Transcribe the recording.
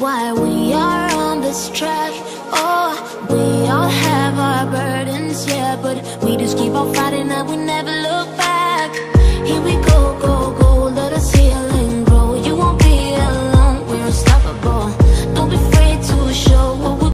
why we are on this track. Oh, we all have our burdens, yeah, but we just keep on fighting and we never look back. Here we go, go, go, let us heal and grow. You won't be alone, we're unstoppable. Don't be afraid to.